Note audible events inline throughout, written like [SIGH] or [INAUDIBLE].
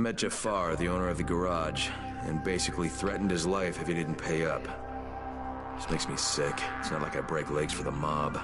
met Jafar, the owner of the garage, and basically threatened his life if he didn't pay up. This makes me sick. It's not like I break legs for the mob.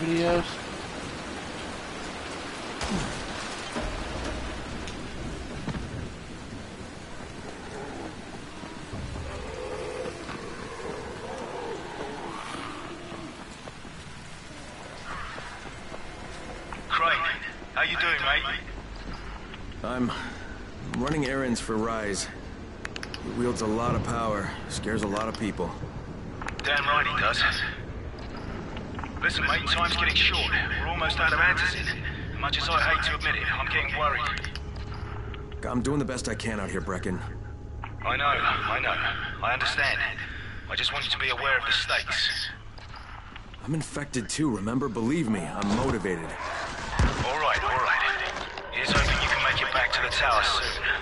Videos? Crane, how you doing, mate? I'm running errands for Rais. He wields a lot of power, scares a lot of people. Damn right he does. Listen, mate, time's getting short. We're almost out of Antizin. Much as I hate to admit it, I'm getting worried. I'm doing the best I can out here, Brecken. I know, I know. I understand. I just want you to be aware of the stakes. I'm infected too, remember? Believe me, I'm motivated. All right, all right. Here's hoping you can make it back to the tower soon.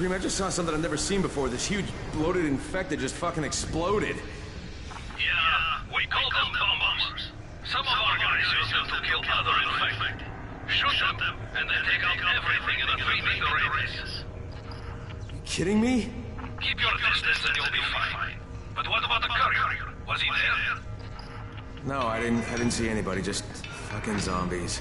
Kareem, I just saw something I've never seen before. This huge, bloated infected just fucking exploded. Yeah, we call them bombers. Some of our guys use them to kill other infected. Shoot them, and then take out everything in a three-meter radius. You kidding me? Keep your distance and you'll be fine. But what about the courier? Was he there? No, I didn't. I didn't see anybody. Just fucking zombies.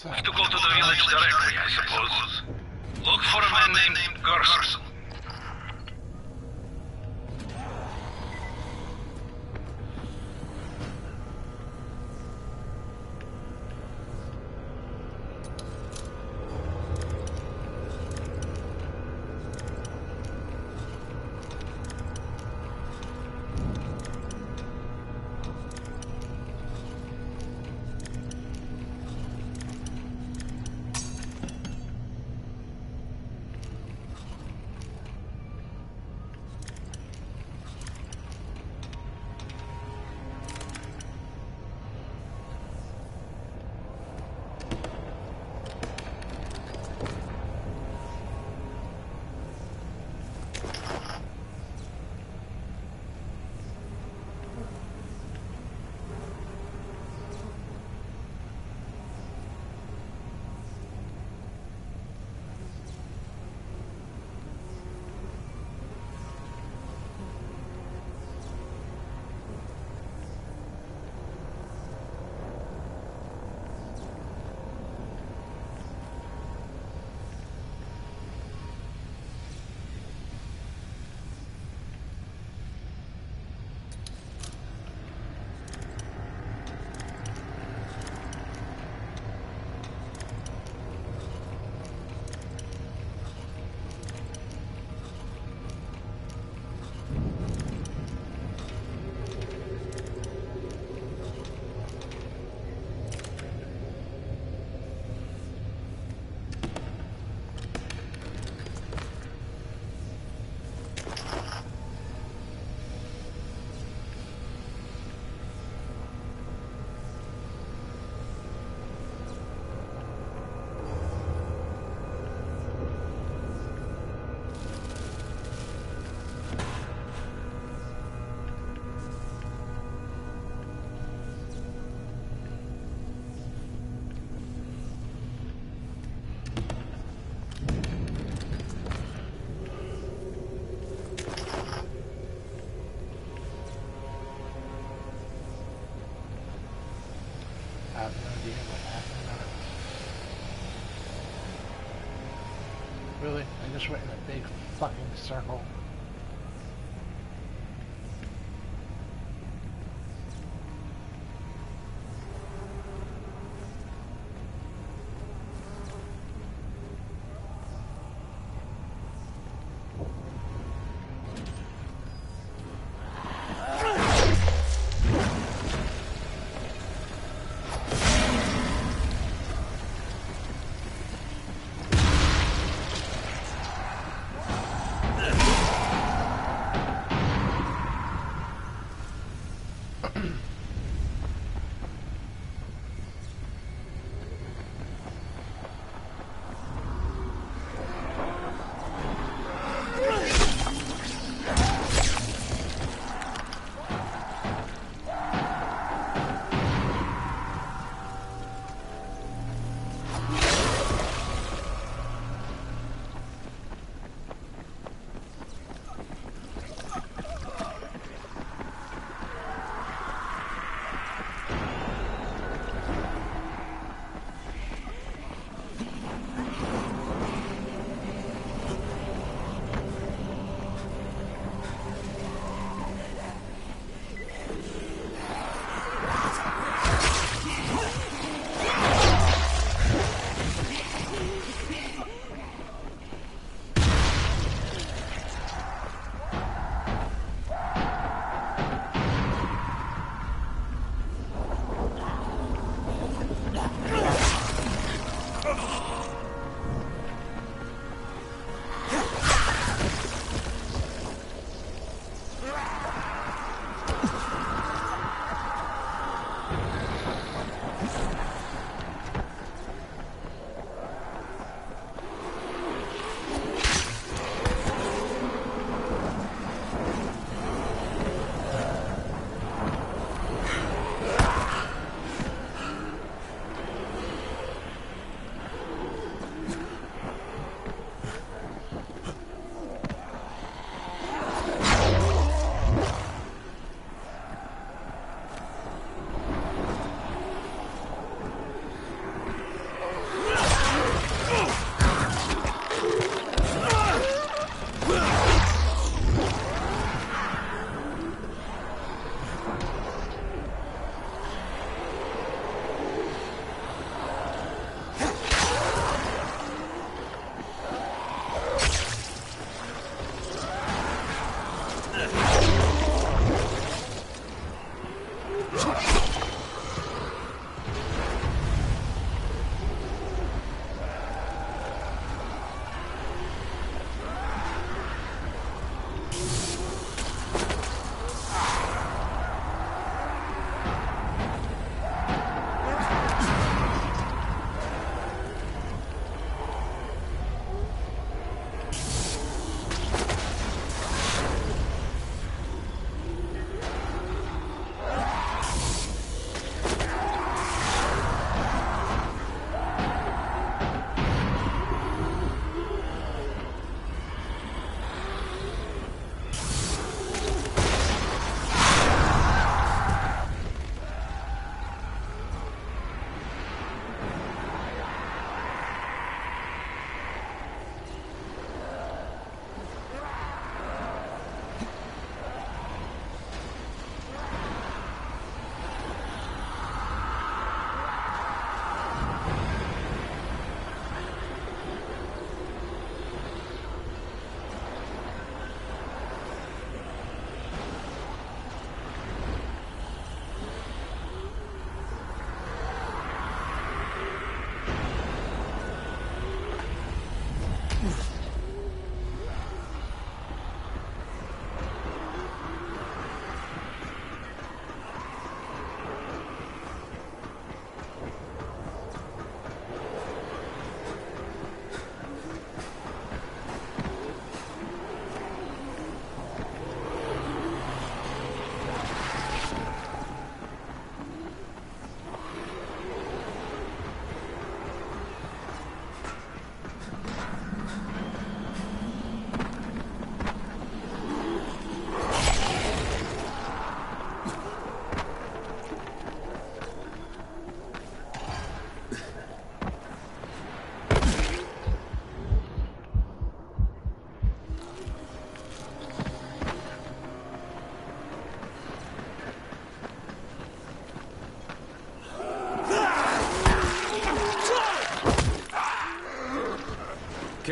So, To go to the village directly, I suppose. Look for a man named Gerson. Circle.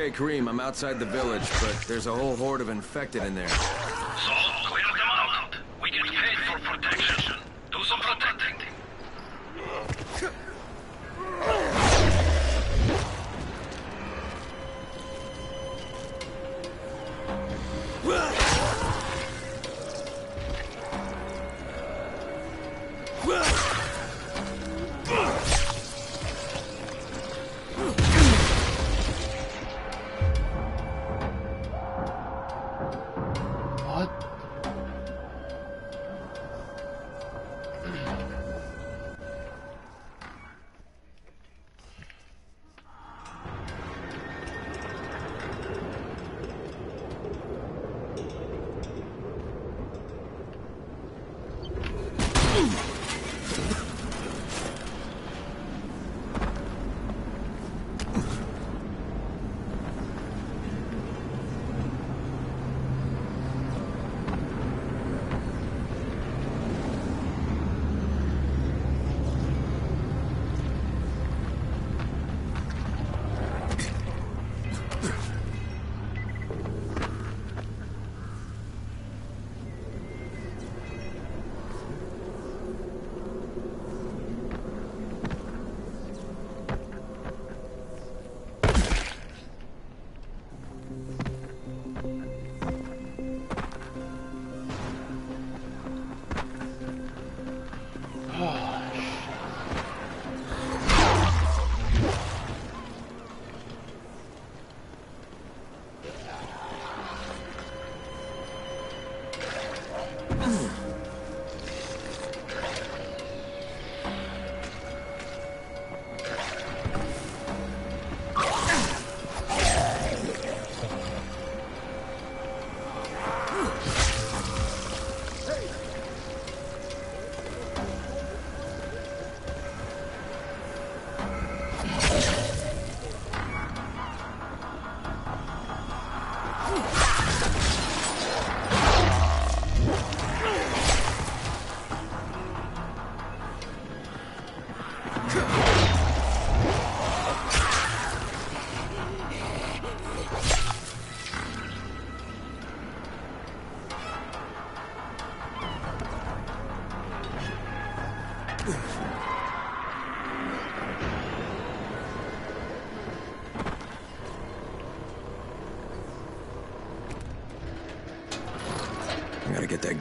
Okay, Kareem, I'm outside the village, but there's a whole horde of infected in there.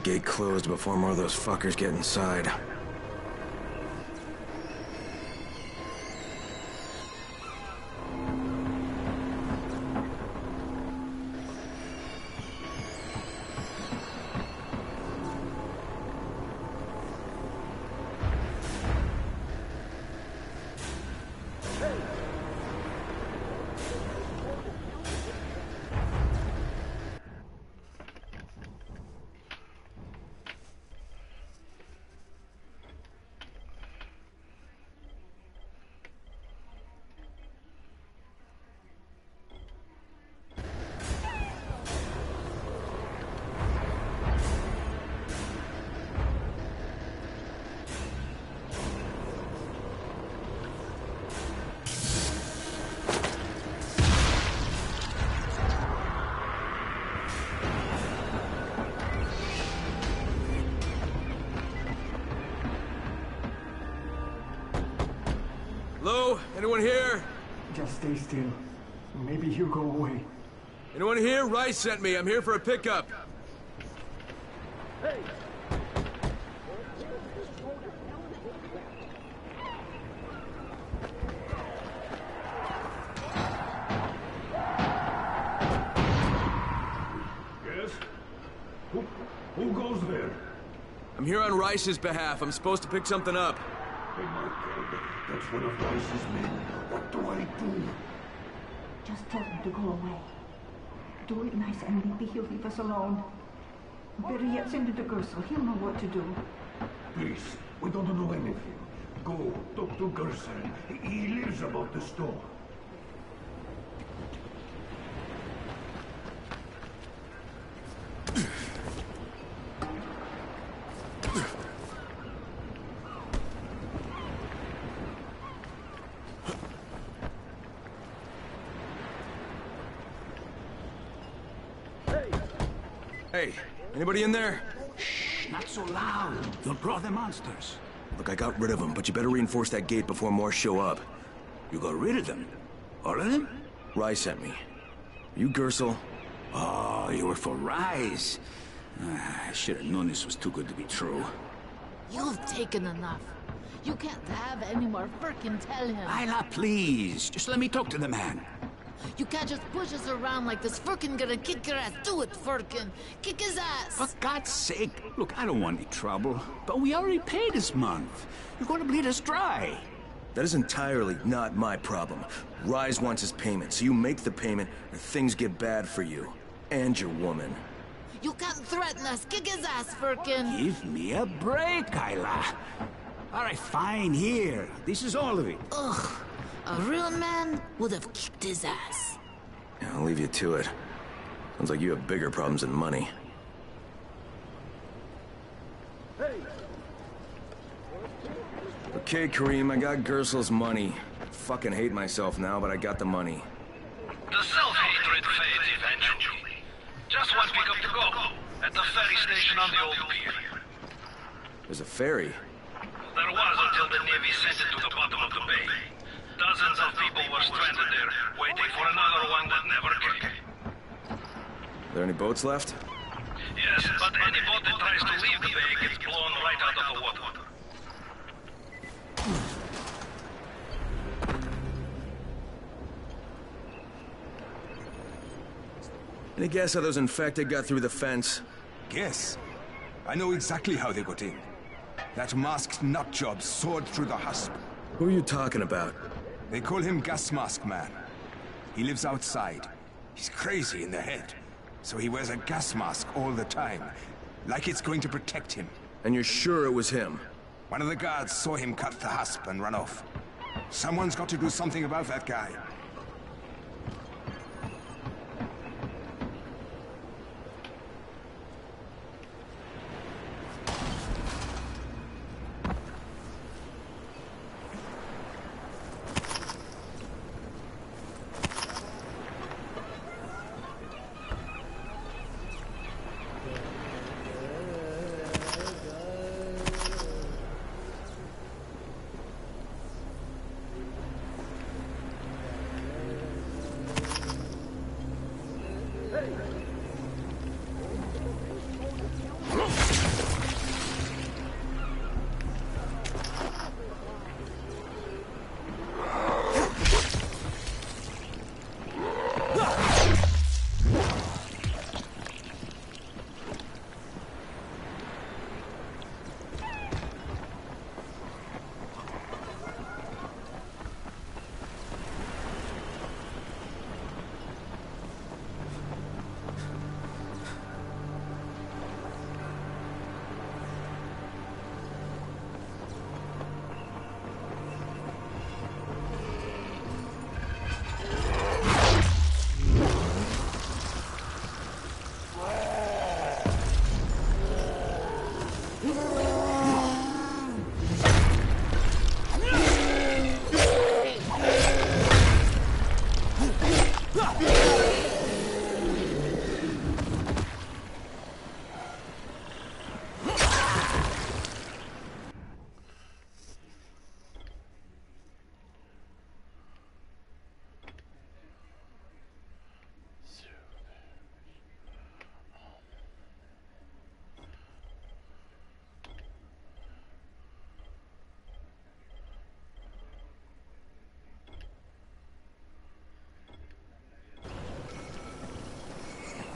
Gate closed before more of those fuckers get inside. Hello? Anyone here? Just stay still. Maybe he'll go away. Anyone here? Rais sent me. I'm here for a pickup. Yes? Who, who goes there? I'm here on Rais's behalf. I'm supposed to pick something up. God, that's one of What do I do? Just tell him to go away. Do it nice and maybe he'll leave us alone. Better yet, send it to Gersel. He'll know what to do. Please, we don't know anything. Go, talk to Gerson. He, he lives about the store. Hey, anybody in there? Shh, Not so loud. You'll draw the monsters. Look, I got rid of them, but you better reinforce that gate before more show up. You got rid of them? All of them? Rais sent me. You Gersel? Oh, you were for Rais. Ah, I should have known this was too good to be true. You've taken enough. You can't have any more. Frickin' tell him. Isla, please. Just let me talk to the man. You can't just push us around like this. Firkin gonna kick your ass. Do it, Firkin. Kick his ass. For God's sake. Look, I don't want any trouble. But we already paid this month. You're going to bleed us dry. That is entirely not my problem. Rais wants his payment, so you make the payment or things get bad for you. And your woman. You can't threaten us. Kick his ass, Firkin. Give me a break, Isla. All right, fine, here. This is all of it. Ugh. A real man would have kicked his ass. Yeah, I'll leave you to it. Sounds like you have bigger problems than money. Okay, Kareem, I got Gersel's money. Fucking hate myself now, but I got the money. The self-hatred fades eventually. Just one pickup to go. At the ferry station on the old pier. There's a ferry. There was until the Navy sent it to the bottom of the bay. Dozens of people were stranded there, waiting for another one that never came. Are there any boats left? Yes, but any boat that tries to leave the bay gets blown right out of the water. Any guess how those infected got through the fence? Guess. I know exactly how they got in. That masked nutjob soared through the husp. Who are you talking about? They call him Gas Mask Man. He lives outside. He's crazy in the head. So he wears a gas mask all the time. Like it's going to protect him. And you're sure it was him? One of the guards saw him cut the husp and run off. Someone's got to do something about that guy.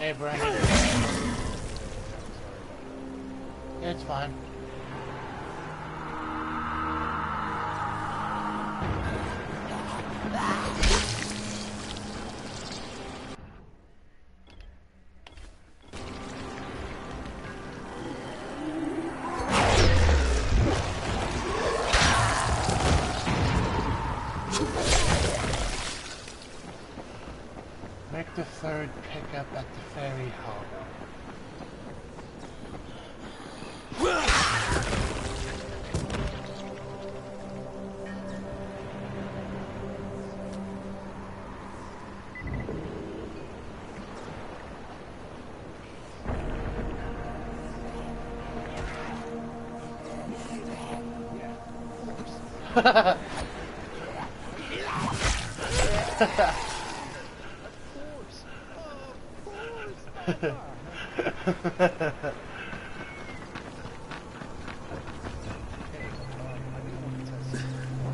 Hey, Brandon. It's fine. At the ferry harbor. [LAUGHS] [LAUGHS]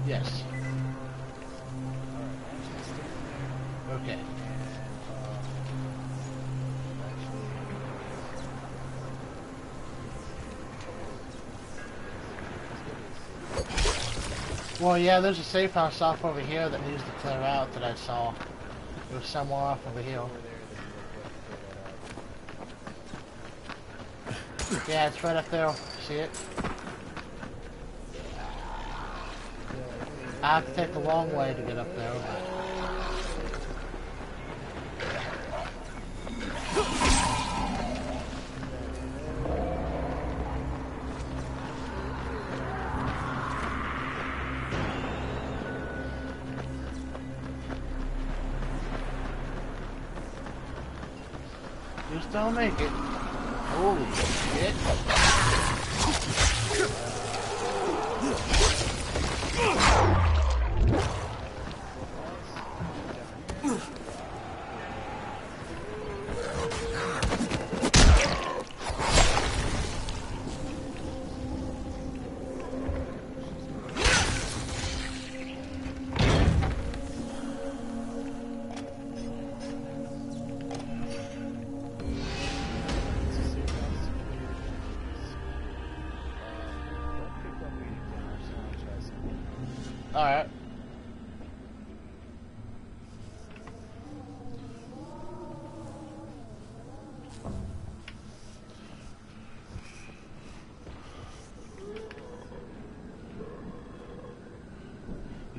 Yes. Okay. Well, yeah, there's a safe house off over here that needs to clear out that I saw. It was somewhere off over here. Yeah, it's right up there. See it? I have to take a long way to get up there.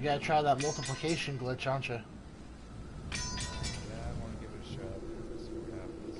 Gotta try that multiplication glitch, aren't you? Yeah, I want to give it a shot. See what happens.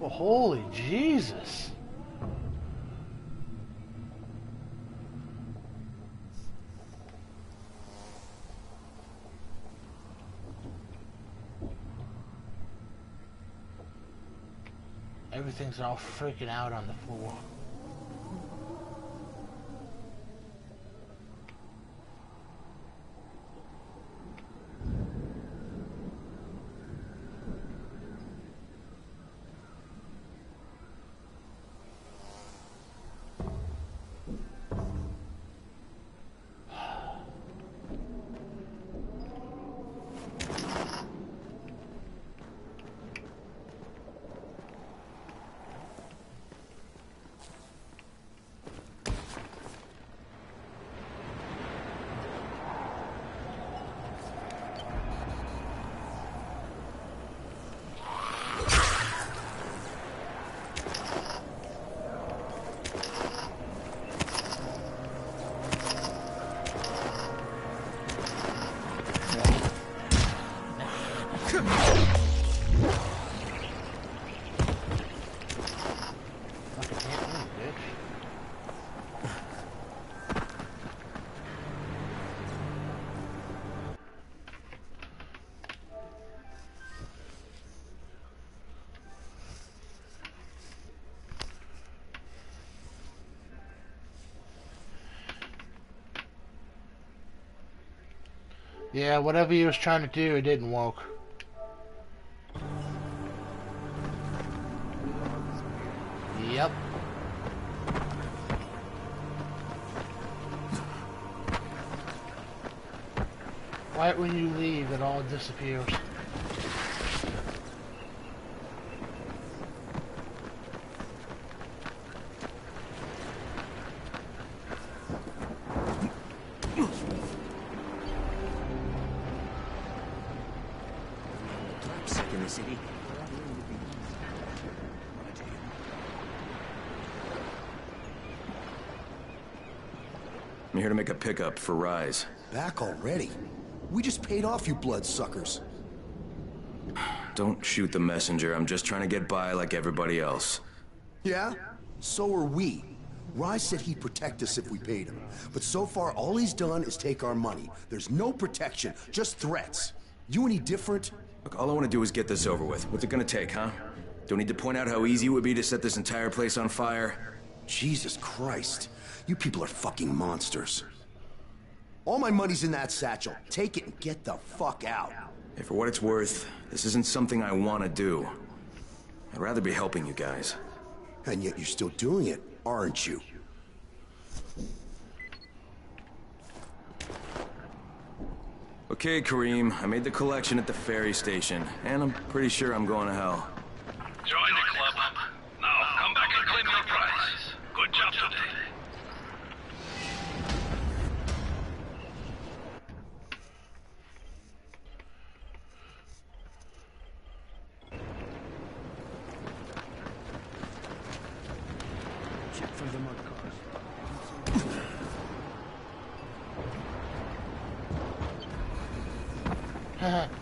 Well, holy Jesus. Everything's all freaking out on the floor. Yeah, whatever he was trying to do, it didn't work. Yep. Right when you leave, it all disappears. Sick in the city. I'm here to make a pickup for Rais. Back already? We just paid off you bloodsuckers. Don't shoot the messenger. I'm just trying to get by like everybody else. Yeah? So are we. Rais said he'd protect us if we paid him. But so far, all he's done is take our money. There's no protection, just threats. You any different? Look, all I want to do is get this over with. What's it gonna take, huh? Don't need to point out how easy it would be to set this entire place on fire. Jesus Christ. You people are fucking monsters. All my money's in that satchel. Take it and get the fuck out. Hey, for what it's worth, this isn't something I want to do. I'd rather be helping you guys. And yet you're still doing it, aren't you? Okay, Kareem, I made the collection at the ferry station, and I'm pretty sure I'm going to hell. 嗯哼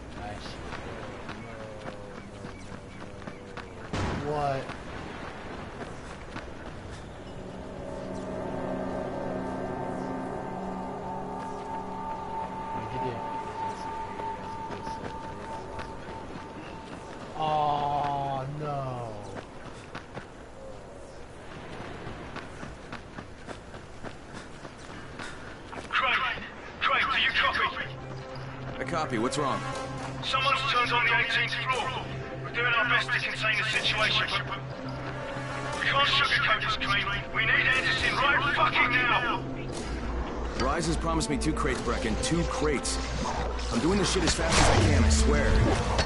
copy. What's wrong? Someone's turned on the 18th floor. We're doing our best to contain the situation, but... We can't sugarcoat this, Craig. We need Anderson right fucking now! Rais has promised me two crates, Brecken. Two crates. I'm doing this shit as fast as I can, I swear.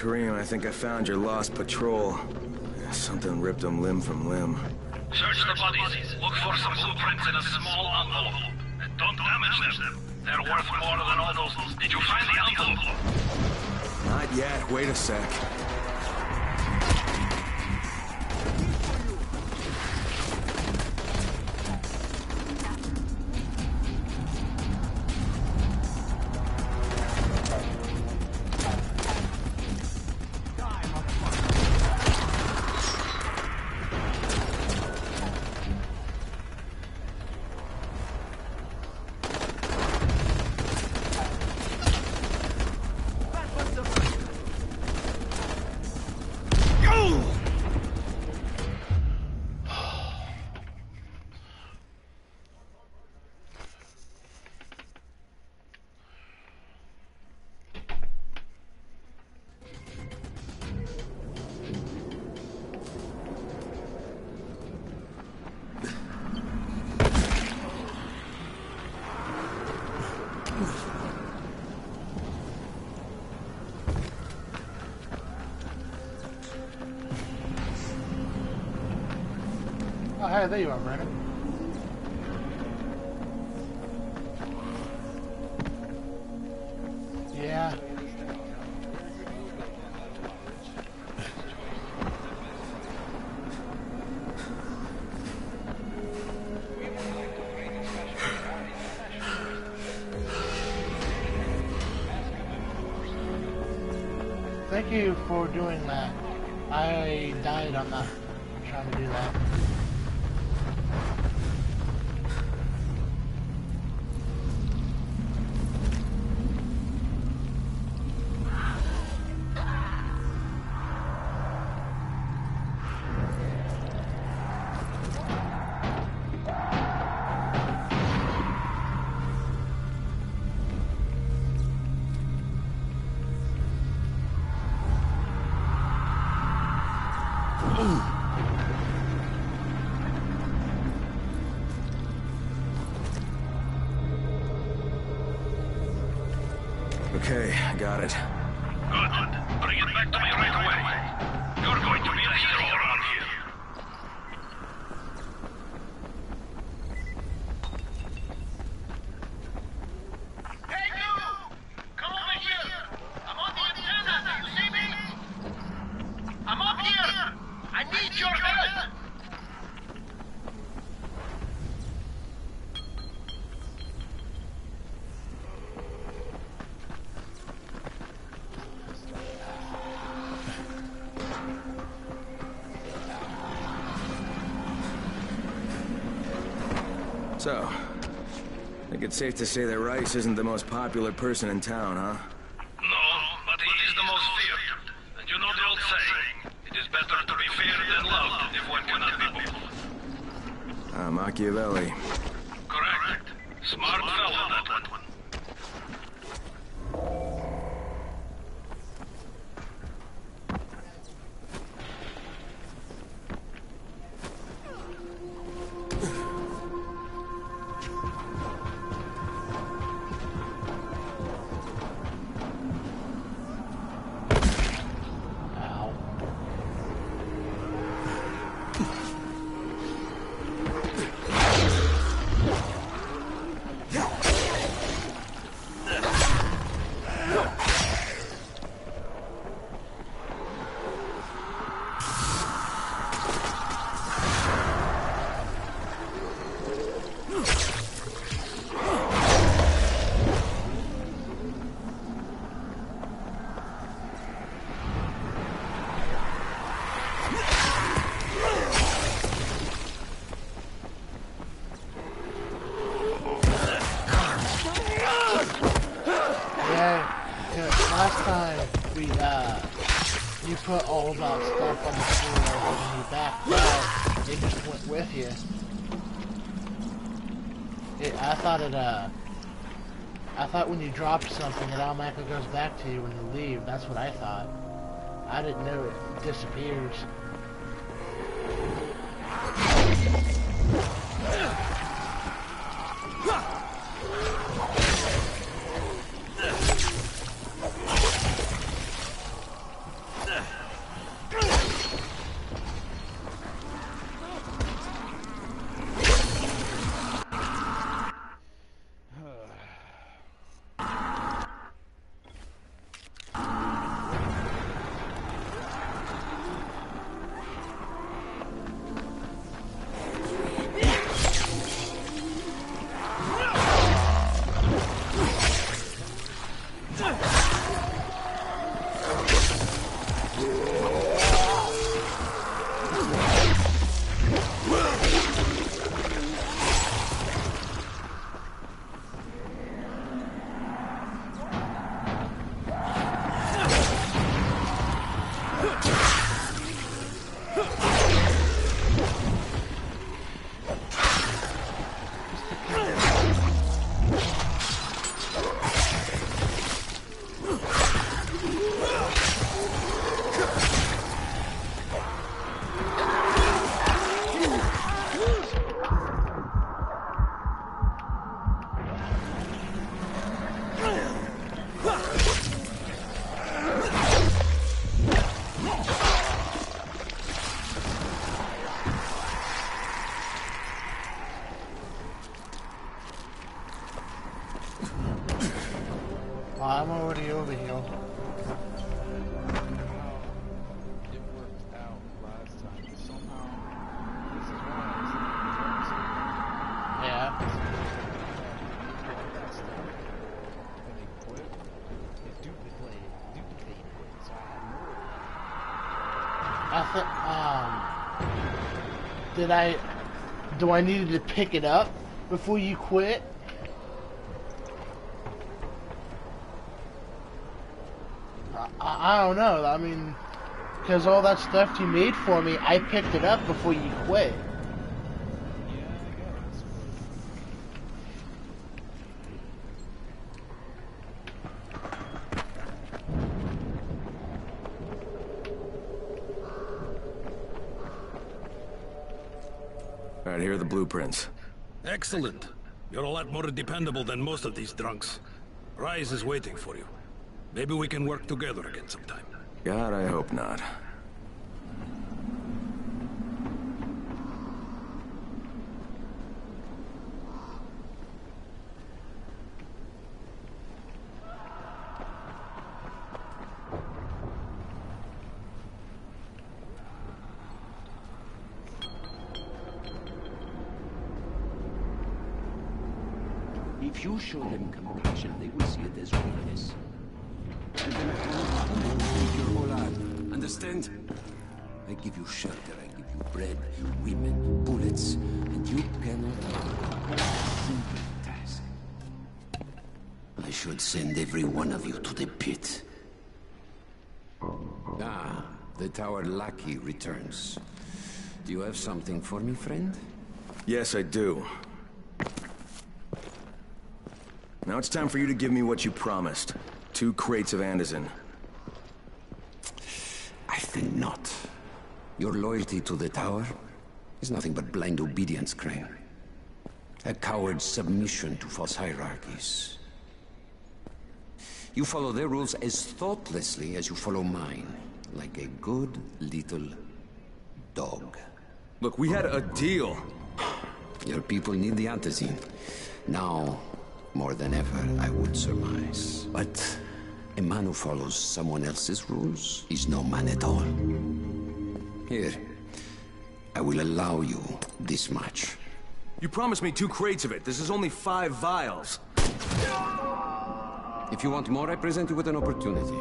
Kareem, I think I found your lost patrol. Something ripped them limb from limb. Search the bodies. Look for some blueprints in a small... Ah, there you are, Brandon. Yeah. Thank you for doing that. I died on that, trying to do that. Safe to say that Rais isn't the most popular person in town, huh? Something, it automatically goes back to you when you leave. That's what I thought. I didn't know it disappears. Did I, do I need to pick it up before you quit? I, I I don't know. I mean, because all that stuff you made for me, I picked it up before you quit. Yeah, I guess. All right, here are the blueprints. Excellent. You're a lot more dependable than most of these drunks. Rais is waiting for you. Maybe we can work together again sometime. God, I hope not. If you show them compassion, they will see it as weakness. And then I will your whole heart. Understand? I give you shelter, I give you bread, women, bullets, and you cannot simple task. I should send every one of you to the pit. Ah, the tower lackey returns. Do you have something for me, friend? Yes, I do. Now it's time for you to give me what you promised. Two crates of Antizin. I think not. Your loyalty to the Tower is nothing but blind obedience, Crane. A coward's submission to false hierarchies. You follow their rules as thoughtlessly as you follow mine, like a good little dog. Look, we had a deal. Your people need the antizin. Now, more than ever, I would surmise. But a man who follows someone else's rules is no man at all. Here, I will allow you this much. You promised me two crates of it. This is only five vials. If you want more, I present you with an opportunity.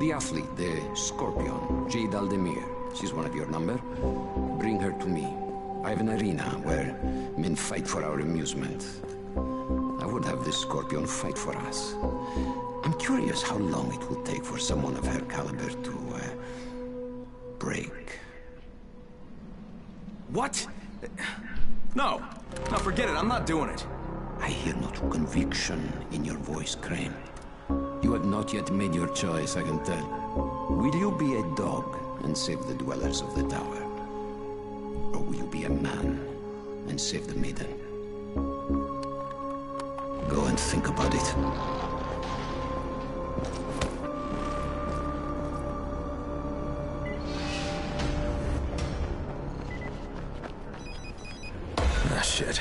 The athlete, the Scorpion, Jade Aldemir. She's one of your number. Bring her to me. I have an arena where men fight for our amusement. Would have this Scorpion fight for us. I'm curious how long it will take for someone of her caliber to, uh, break. What? No. No, forget it. I'm not doing it. I hear no conviction in your voice, Crane. You have not yet made your choice, I can tell. Will you be a dog and save the dwellers of the tower? Or will you be a man and save the maiden? Go and think about it. Ah, shit.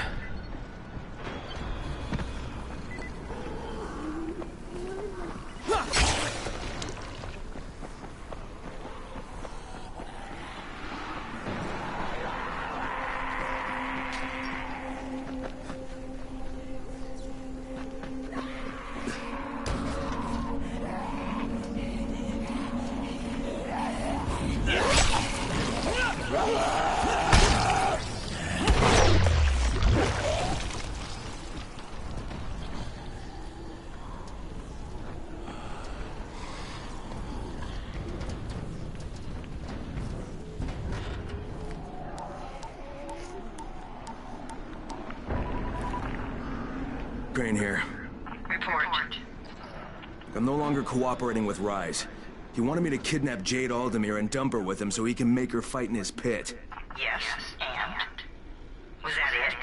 Cooperating with Rais. He wanted me to kidnap Jade Aldemir and dump her with him so he can make her fight in his pit. Yes, and? Was that it?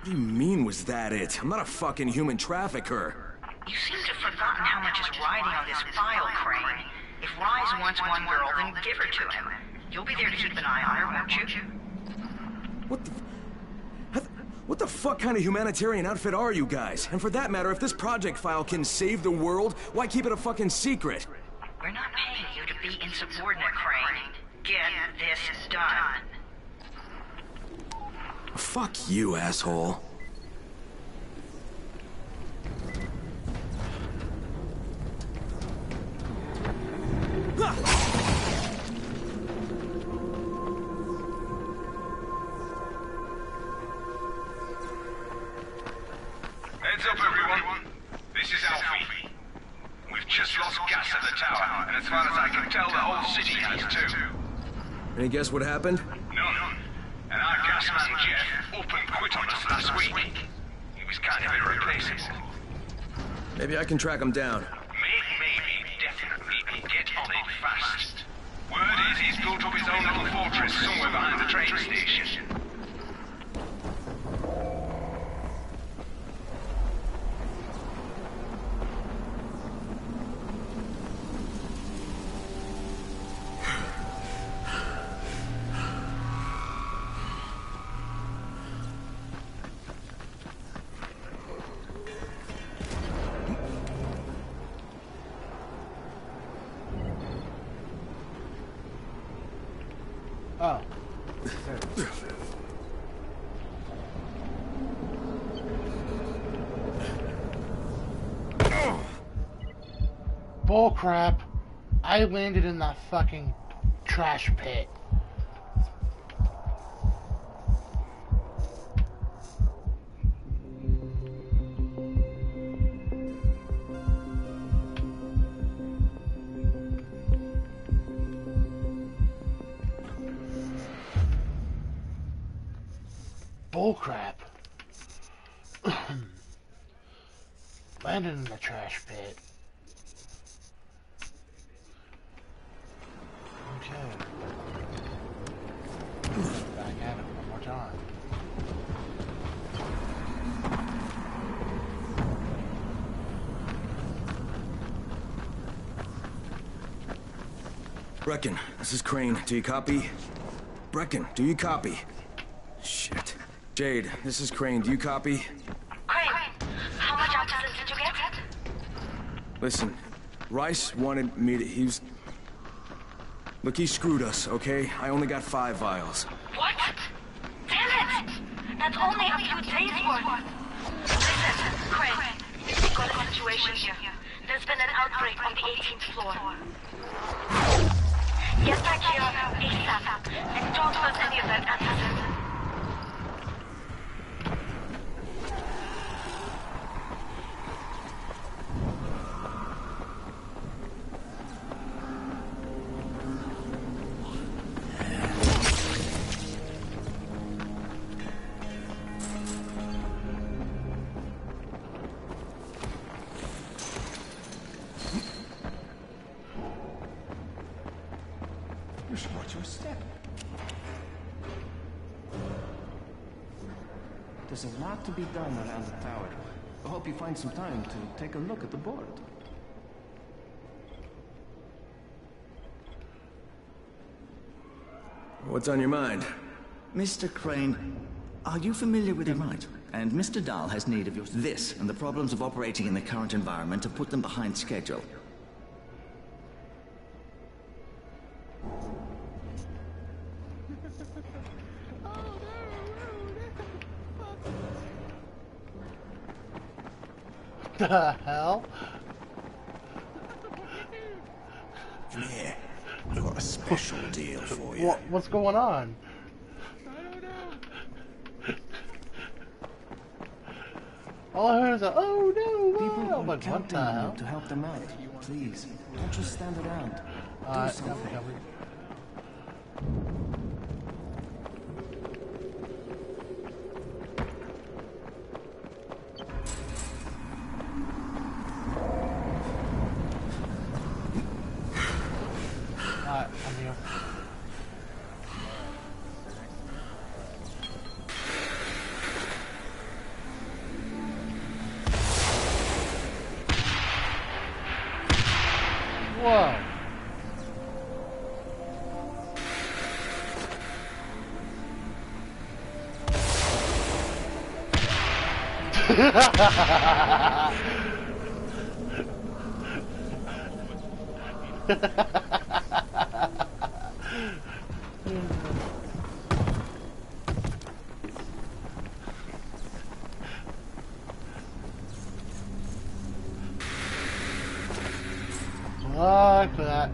What do you mean, was that it? I'm not a fucking human trafficker. You seem to have forgotten how much is riding on this file, Crane. If Rais wants one girl, then give her to him. You'll be there to keep an eye on her, won't you? What the... What the fuck kind of humanitarian outfit are you guys? And for that matter, if this project file can save the world, why keep it a fucking secret? We're not paying you to be insubordinate, Crane. Get this done. Fuck you, asshole. Heads as far as I can tell, the whole city has too. Any guess what happened? None. And our gas man, Jeff, up and quit on us last week. He was kind of irreplaceable. Maybe I can track him down. Maybe, maybe, definitely, and get on it fast. Word is he's built up his own little fortress somewhere behind the train station. Crap. I landed in that fucking trash pit. Bullcrap. [CLEARS THROAT] Landed in the trash pit. Okay. Back at it one more time. Brecken, this is Crane. Do you copy? Brecken, do you copy? Shit. Jade, this is Crane. Do you copy? Crane, how much oxygen did you get? Listen, Rais wanted me to. He was. Look, he screwed us, okay? I only got five vials. What? Damn it! That's only a few days worth. Listen, Crane, we've got a situation here. There's been an outbreak on the 18th floor. Get back here ASAP, and don't lose any of that antizin. Done around the tower. I hope you find some time to take a look at the board. What's on your mind? Mr. Crane, are you familiar with it right? And Mr. Dahl has need of your this and the problems of operating in the current environment to put them behind schedule. The hell? Come here. I've got a special deal for you. What, what's going on? All I heard is a, oh no, People are like, what counting the on hell? you to help them out. Please, don't just stand around. Uh, Do something. Fuck [LAUGHS] that.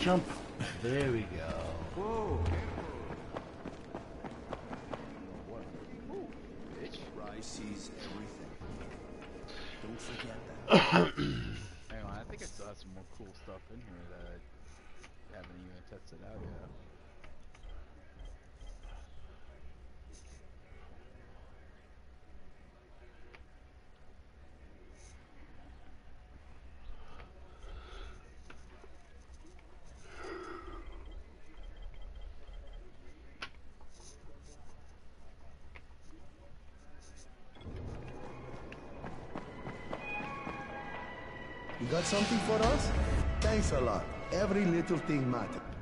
Jump. There we go. Whoa. Rai sees everything. Don't forget Hang on, I think I still have some more cool stuff in here that I haven't even tested out yet. You got something for us? Thanks a lot. Every little thing matters.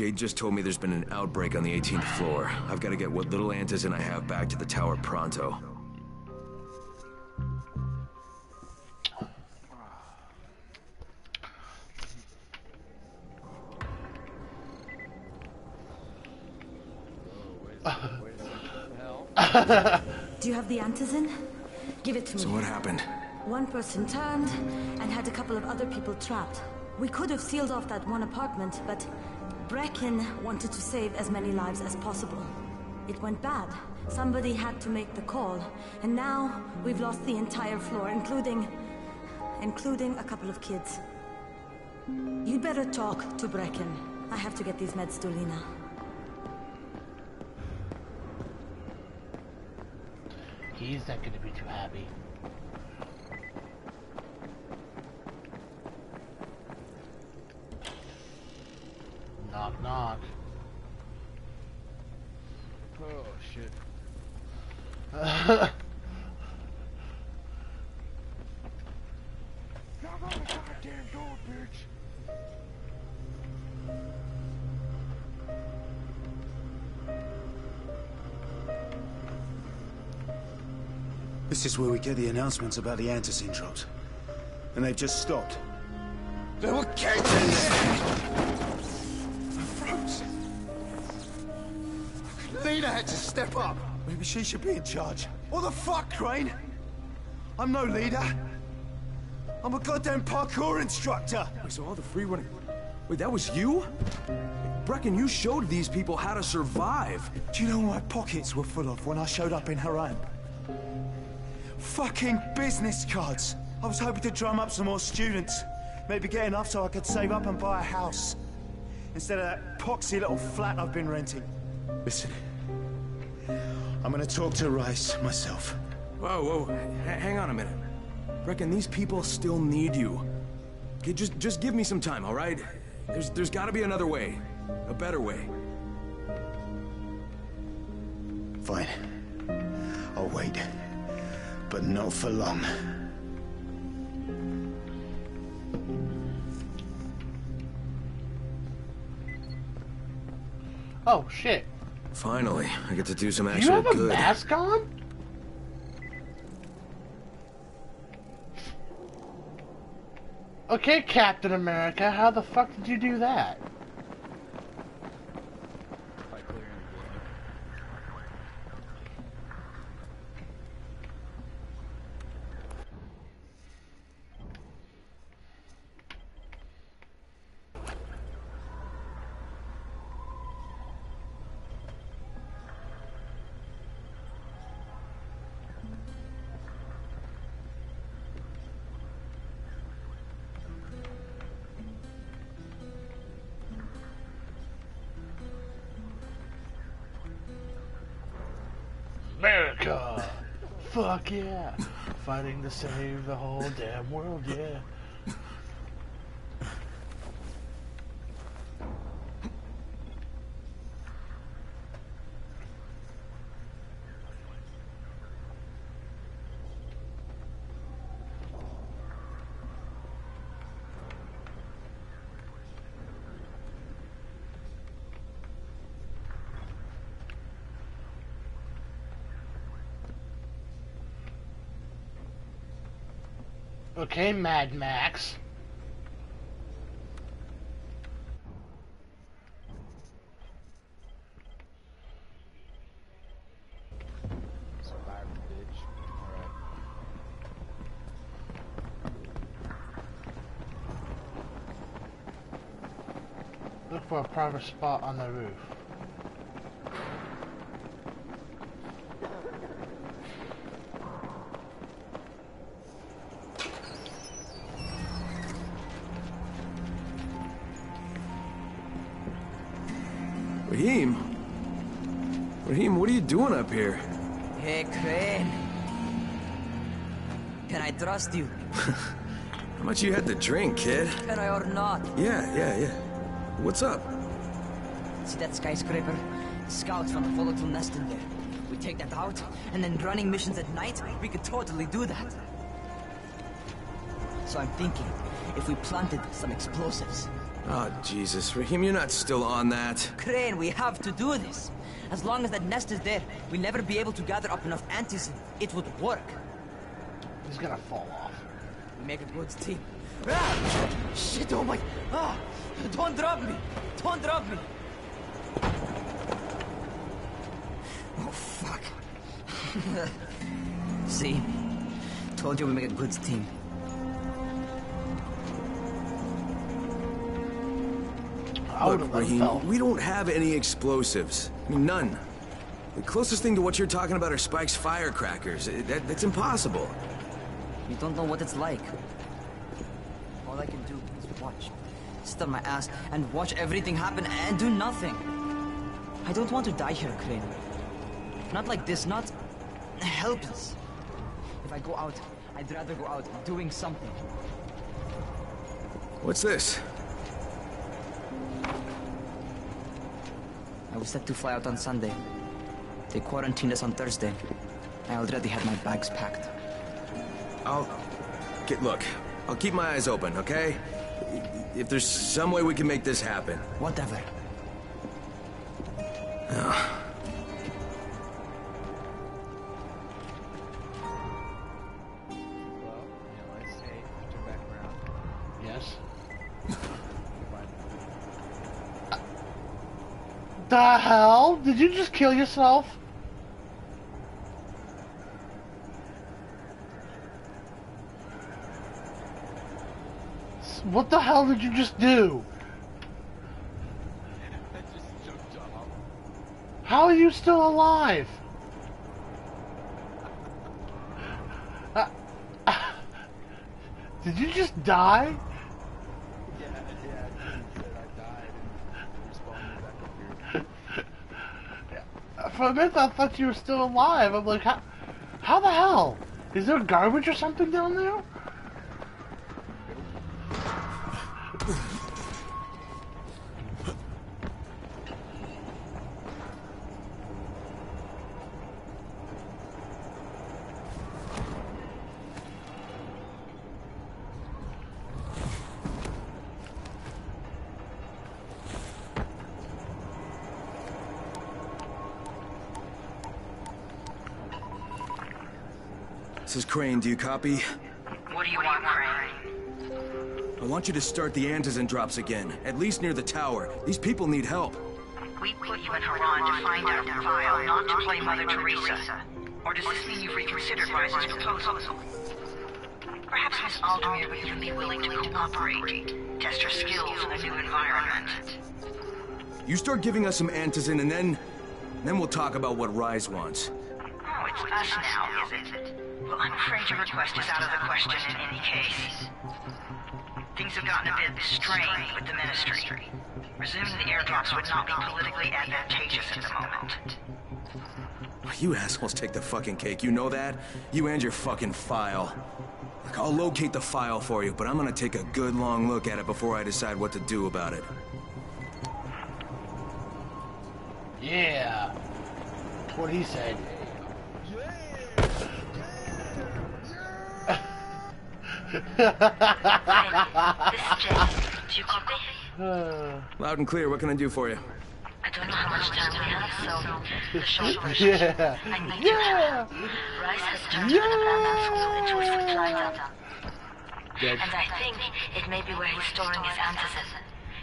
Jade just told me there's been an outbreak on the 18th floor. I've got to get what little antizin I have back to the tower pronto. Do you have the antizin? Give it to me. So what happened? One person turned and had a couple of other people trapped. We could have sealed off that one apartment, but Brecken wanted to save as many lives as possible. It went bad. Somebody had to make the call. And now, we've lost the entire floor, including... including a couple of kids. You'd better talk to Brecken. I have to get these meds to Lena. He's not gonna be too happy. Is where we get the announcements about the Antizin drops. And they've just stopped. There were kids in there! I froze. Lena had to step up. Maybe she should be in charge. What the fuck, Crane? I'm no leader. I'm a goddamn parkour instructor. Wait, so all the free running... Wait, that was you? Brecken, you showed these people how to survive. Do you know what my pockets were full of when I showed up in Harran? Fucking business cards. I was hoping to drum up some more students. Maybe get enough so I could save up and buy a house. Instead of that poxy little flat I've been renting. Listen. I'm gonna talk to Rais myself. Whoa, whoa, H hang on a minute. Brecken, these people still need you. Okay, just, just give me some time, all right? There's, there's gotta be another way. A better way. Fine. I'll wait. But not for long. Oh shit. Finally, I get to do some Do you have a good. mask on? Okay, Captain America, how the fuck did you do that? Fuck yeah! Fighting to save the whole damn world, yeah. Okay, Mad Max. Survivor, bitch. Alright. Look for a private spot on the roof. Here? Hey, Crane. Can I trust you? [LAUGHS] How much you had to drink, kid? Can I or not? Yeah, yeah, yeah. What's up? See that skyscraper? Scouts from the volatile nest in there. We take that out, and then running missions at night, we could totally do that. So I'm thinking, if we planted some explosives. Oh, Jesus. Rahim, you're not still on that. Crane, we have to do this. As long as that nest is there, we'll never be able to gather up enough antizin. It would work. He's gonna fall off. We make a good team. Ah! Shit, oh my... Ah! Don't drop me! Don't drop me! Oh, fuck. [LAUGHS] See? Told you we make a good team. Look, would've let him Rahim, we don't have any explosives. I mean, none. The closest thing to what you're talking about are Spike's firecrackers. That, that's impossible. You don't know what it's like. All I can do is watch. Sit on my ass and watch everything happen and do nothing. I don't want to die here, Crane. Not like this, not helpless. If I go out, I'd rather go out doing something. What's this? I was set to fly out on Sunday. They quarantined us on Thursday. I already had my bags packed. I'll... Get, look, I'll keep my eyes open, okay? If there's some way we can make this happen. Whatever. Oh. The hell? Did you just kill yourself? What the hell did you just do? How are you still alive? Uh, uh, [LAUGHS] did you just die? For a minute, I thought you were still alive. I'm like, how, how the hell? Is there garbage or something down there? This is Crane, do you copy? What do you want, Crane? I want you to start the Antizin drops again, at least near the tower. These people need help. We put you in Harran to find out the file, not to play Mother Teresa. Or does this mean you've reconsidered Rais's proposal? Perhaps Miss Aldemir would even be willing to cooperate, test her skills in a new environment. You start giving us some Antizin and then... Then we'll talk about what Rise wants. It's us now, is it? Well, I'm afraid your request is out of the question in any case. Things have gotten a bit strained with the Ministry. Resuming the airdrops would not be politically advantageous at the moment. You assholes take the fucking cake, you know that? You and your fucking file. Look, I'll locate the file for you, but I'm gonna take a good long look at it before I decide what to do about it. Yeah. What he said. Do you copy? [SIGHS] Loud and clear, what can I do for you? I don't know how much time we have, so the short version. [LAUGHS] Yeah. I need help. Rais has turned an abandoned school into a footlighter. Dead. And I think it may be where he's storing his antizin.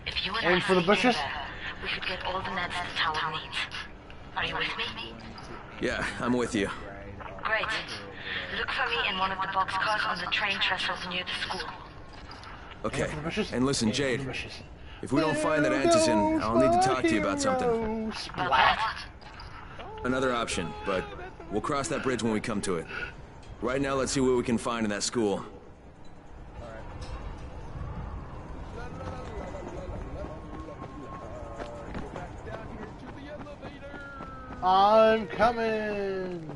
If you and Aim for the bushes? there, we could get all the meds the tower needs. Are you with me? Yeah, I'm with you. Great. Look for me in one of the boxcars on the train trestles near the school. Okay. And listen, Jade. If we don't find that Antizin, I'll need to talk to you about something. Splat. Another option, but we'll cross that bridge when we come to it. Right now, let's see what we can find in that school. I'm coming.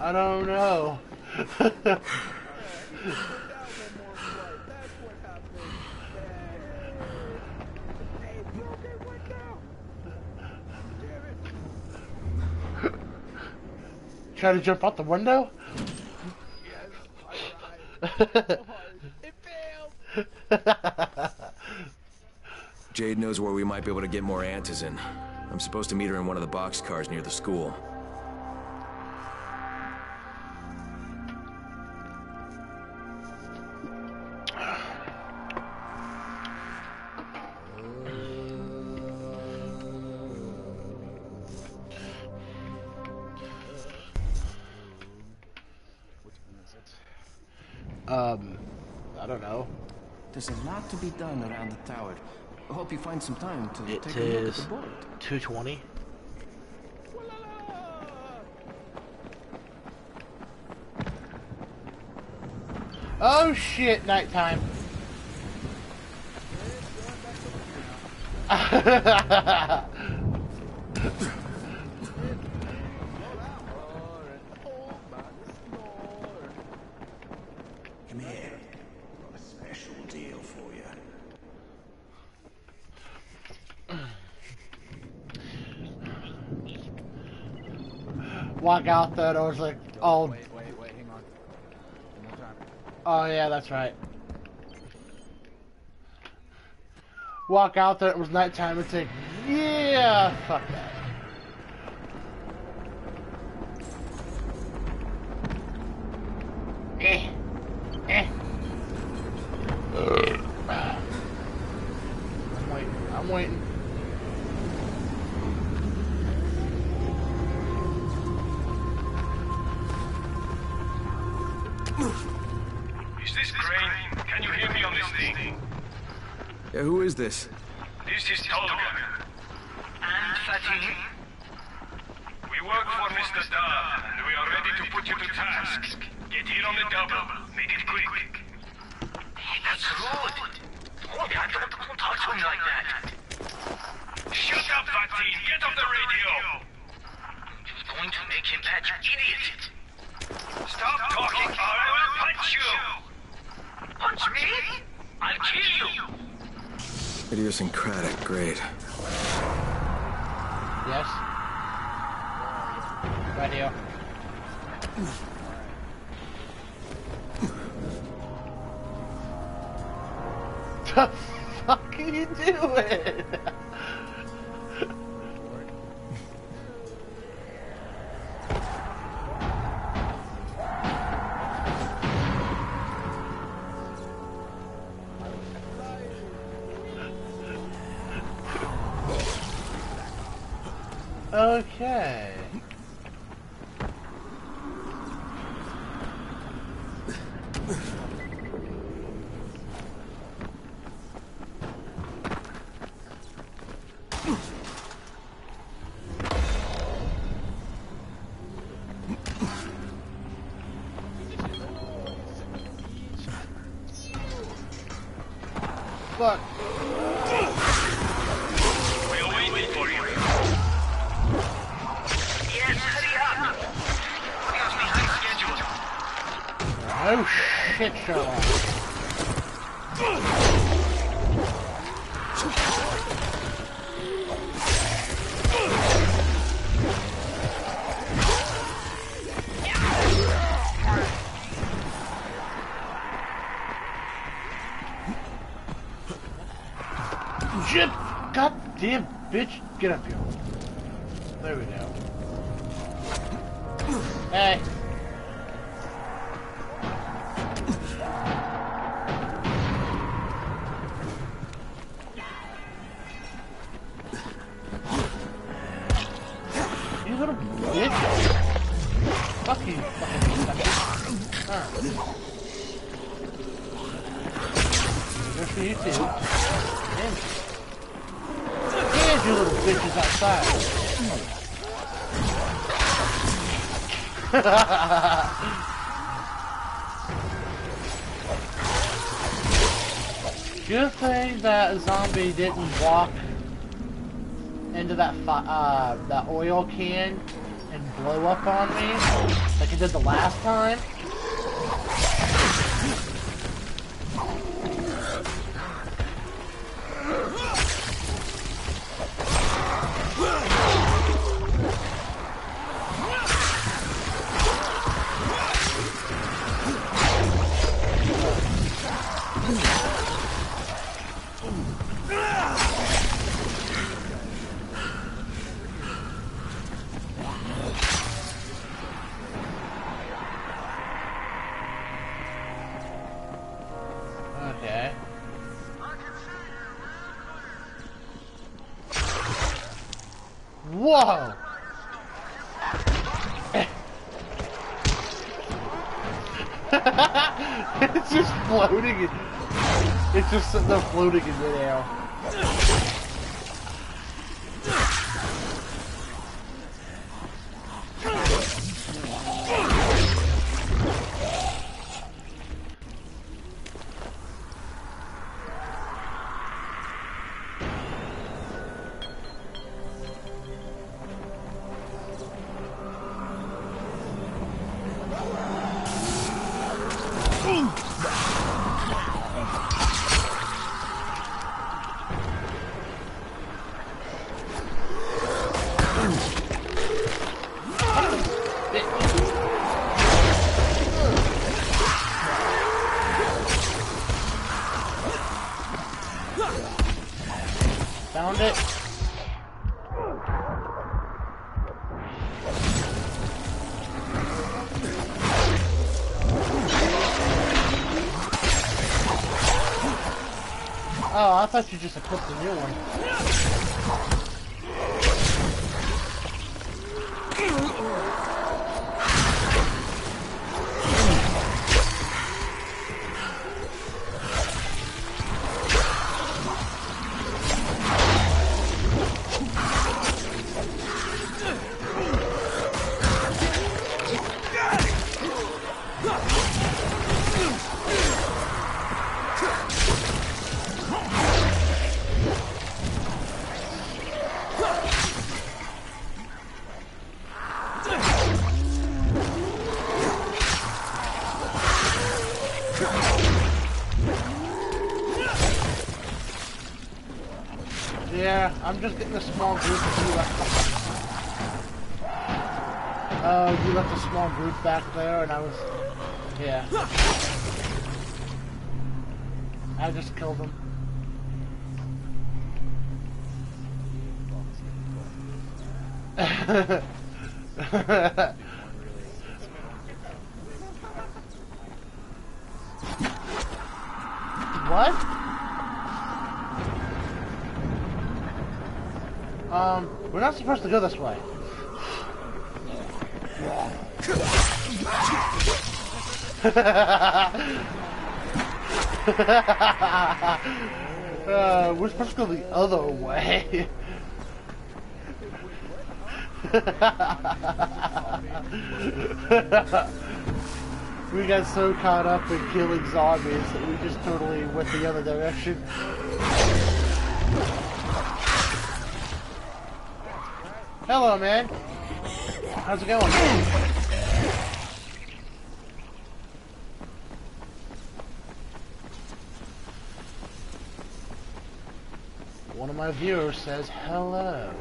I don't know. Try to jump out the window? Jade knows where we might be able to get more Antizin. I'm supposed to meet her in one of the box cars near the school. Um, I don't know. There's a lot to be done around the tower. I hope you find some time to It take a look at the board. 220. Oh shit, nighttime. [LAUGHS] Come here. Got a special deal for you. Walk out there, and I was like, oh, Wait, wait, wait, hang on. One more time. oh yeah, that's right. Walk out there, it was nighttime, and say, yeah, fuck that. This Goddamn bitch! Get up here. There we go. Hey. You little bitch. Fuck you, fucking. Alright. Good you too. And you little bitches outside. [LAUGHS] Good thing that zombie didn't walk into that uh, that oil can and blow up on me like he did the last time. There floating in midair. Thought you just equipped a new one. Yeah, I'm just getting a small group of you left. Oh, uh, you left a small group back there, and I was... Yeah. I just killed them. [LAUGHS] supposed to go this way. uh, we're supposed to go the other way. we got so caught up in killing zombies that we just totally went the other direction. Hello, man. How's it going? One of my viewers says hello.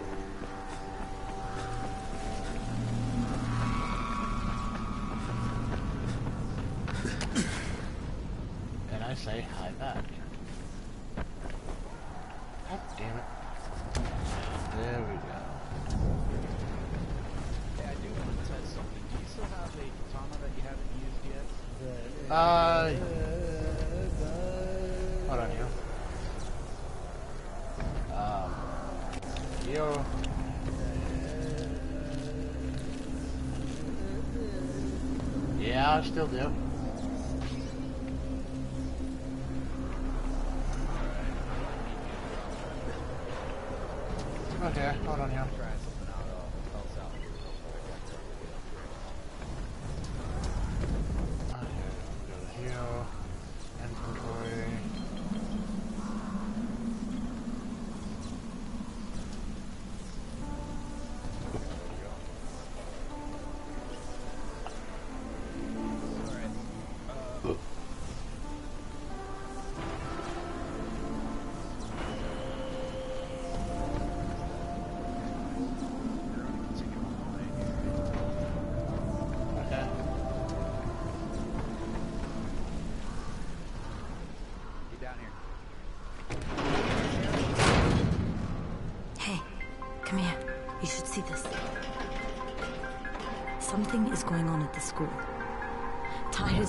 School.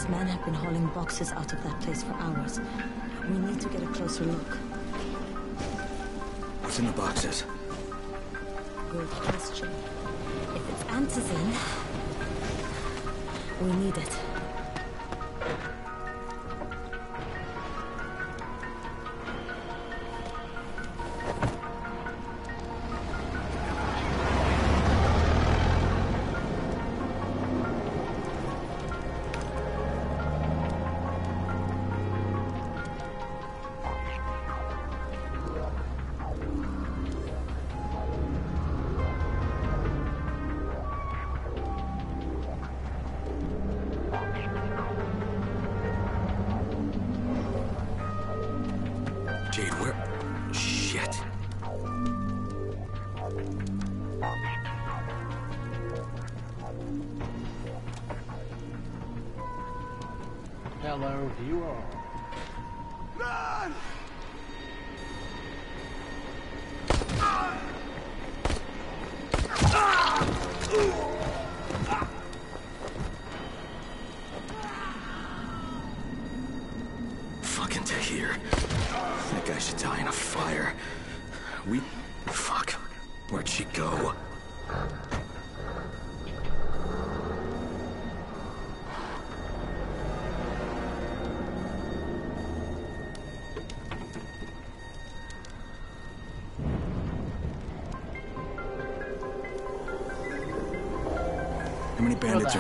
Men have been hauling boxes out of that place for hours. We need to get a closer look. What's in the boxes? Good question. If it's antizin, we need it.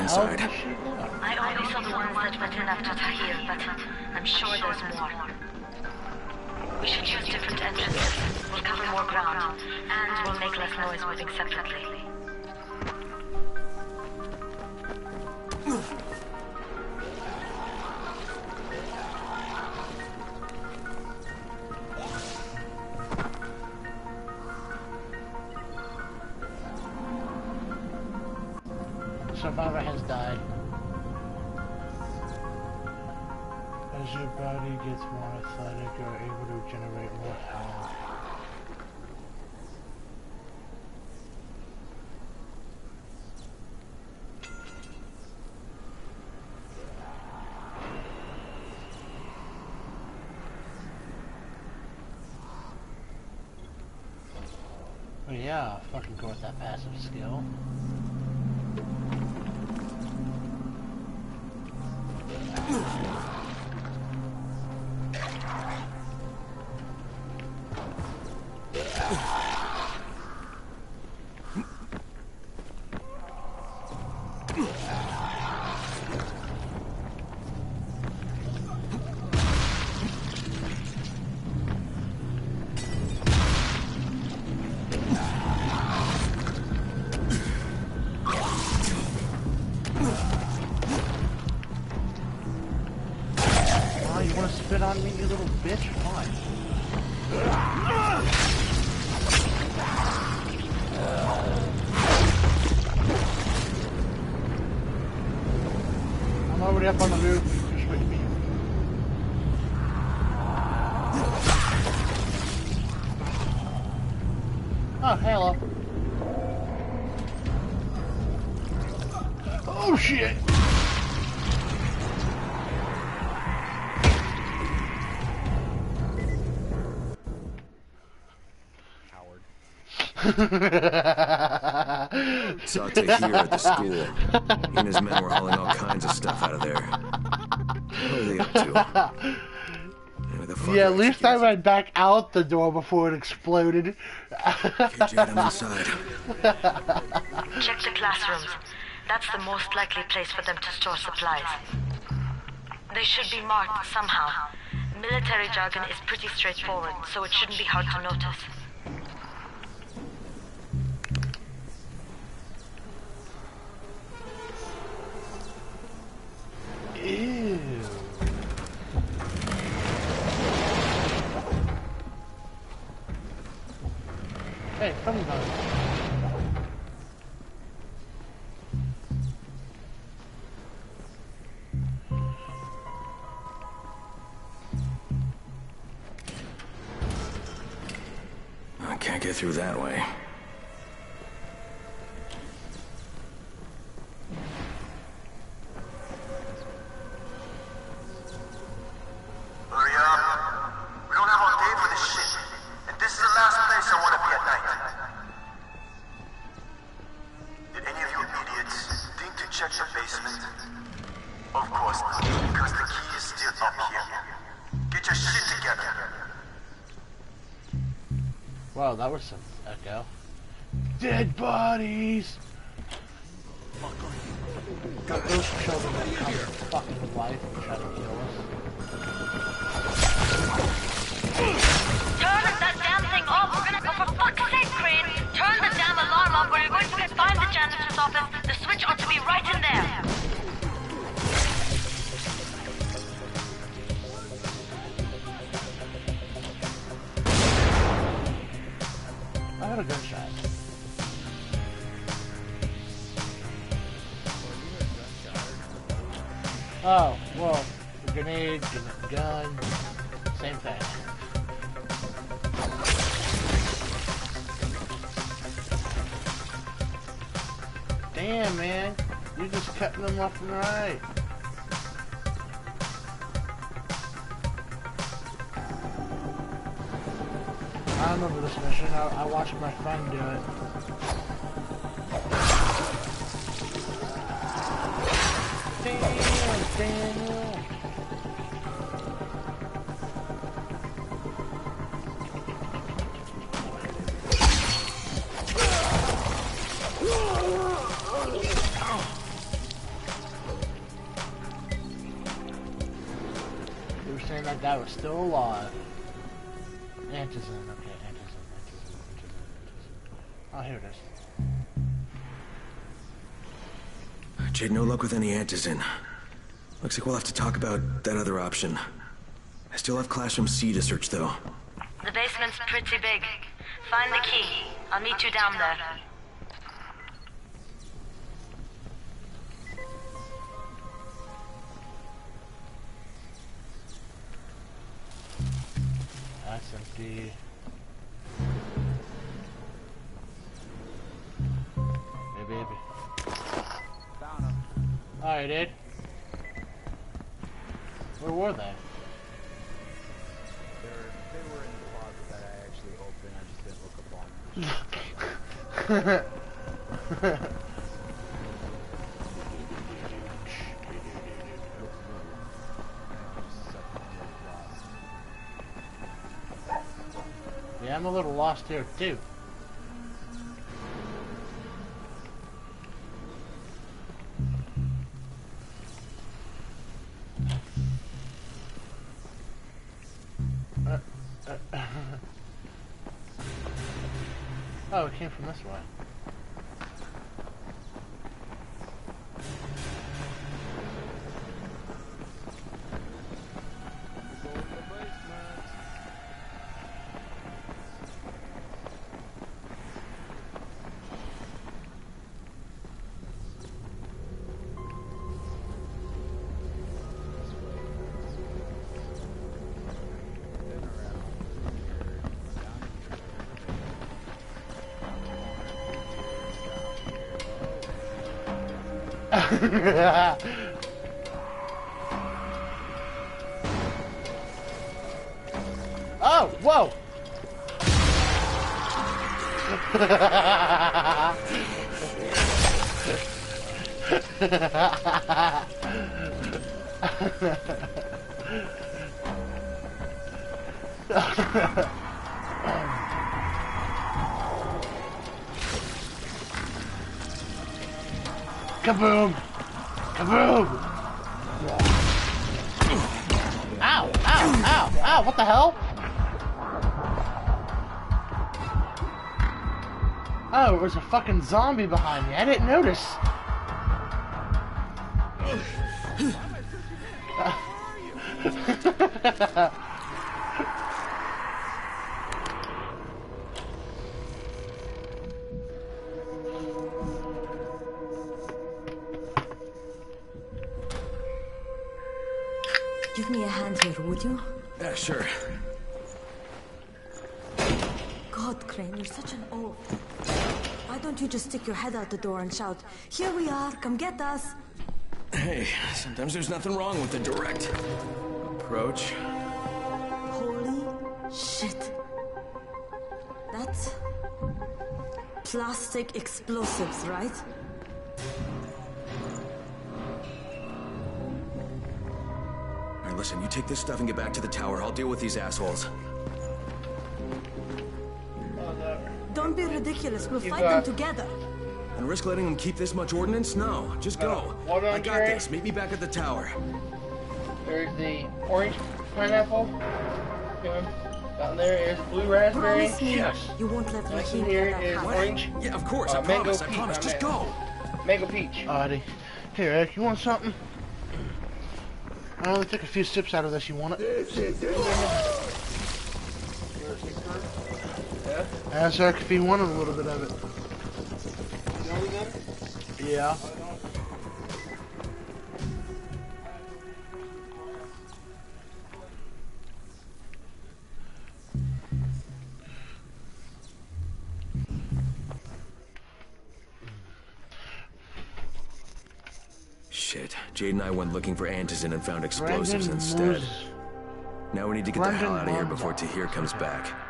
Inside? I only saw the ones that went in after Tahir, but I'm sure there's passive skill. I'm up on the roof. Just wait for me. Oh, hello. Oh shit! [LAUGHS] Saw Tahir at the school. He and his men were hauling all kinds of stuff out of there. What are they up to? Where Yeah, at least I went back out the door before it exploded. Jade, I'm inside. Check the classrooms. That's the most likely place for them to store supplies. They should be marked somehow. Military jargon is pretty straightforward, so it shouldn't be hard to notice. Ew. Hey, come on. I can't get through that way. Together. Wow, that was some echo. Dead bodies! Got those children that come to fucking life and try to kill us. Turn that damn thing off! We're gonna go for fuck's sake, Crane! Turn the damn alarm off or you're going to find the janitor's office. The switch ought to be right in there. I got a. Oh, well, grenade, gun, same thing. Damn, man. You're just cutting them left and right. I remember this mission. I, I watched my friend do it. Damn, Daniel. They were saying that guy was still alive. Antizin, Jade, no luck with any antizin. Looks like we'll have to talk about that other option. I still have Classroom C to search, though. The basement's pretty big. Find the key. I'll meet you down there. That's empty. Where were they? They're, they were in the closet that I actually opened. I just didn't look up on them. [LAUGHS] yeah, I'm a little lost here, too. From this way. [LAUGHS] oh, whoa! Kaboom! There's fucking zombie behind me. I didn't notice. Give me a hand here, would you? Yeah, sure. God, Crane, you're such an oaf. Why don't you just stick your head out the door and shout, Here we are, come get us? Hey, sometimes there's nothing wrong with the direct approach. Holy shit. That's plastic explosives, right? All right, listen, you take this stuff and get back to the tower. I'll deal with these assholes. Ridiculous. We'll You fight got- them together. And risk letting them keep this much ordnance? No, just go. Hold on, I got Jerry. this. Meet me back at the tower. There's the orange pineapple. Okay. Down there is blue raspberry. Promise me Yes. you won't let Next Rahim in here get that is high. orange. Yeah, of course. Uh, I mango promise. I peach, promise. uh, Just man- go. Mango peach. Alrighty. Here, Eric, you want something? I only took a few sips out of this. You want it? Azark if he wanted a little bit of it. Yeah. Shit. Jade and I went looking for antizin and found explosives Brandon instead. Now we need to get Brandon the hell out of here before Tahir comes back.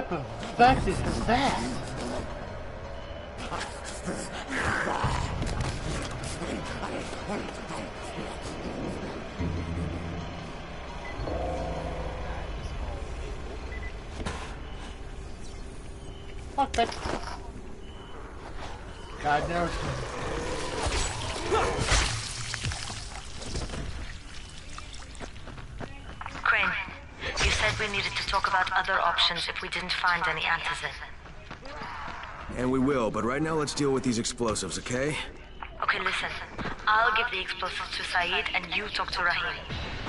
Type effect is that? Other if we didn't find any antizin. And we will, but right now let's deal with these explosives, okay? Okay, listen. I'll give the explosives to Saeed and you talk to Rahim.